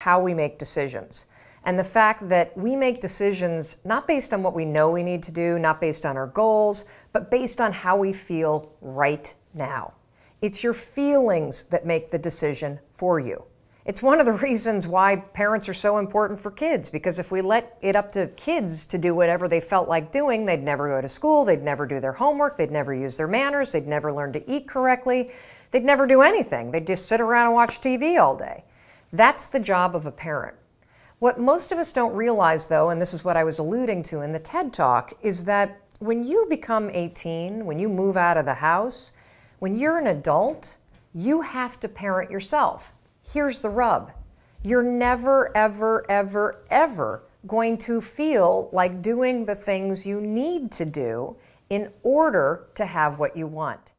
how we make decisions. And the fact that we make decisions not based on what we know we need to do, not based on our goals, but based on how we feel right now. It's your feelings that make the decision for you. It's one of the reasons why parents are so important for kids, because if we let it up to kids to do whatever they felt like doing, they'd never go to school, they'd never do their homework, they'd never use their manners, they'd never learn to eat correctly, they'd never do anything. They'd just sit around and watch TV all day. That's the job of a parent. What most of us don't realize, though, and this is what I was alluding to in the TED Talk, is that when you become 18, when you move out of the house, when you're an adult, you have to parent yourself. Here's the rub you're never, ever, ever, ever going to feel like doing the things you need to do in order to have what you want.